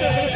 Yeah.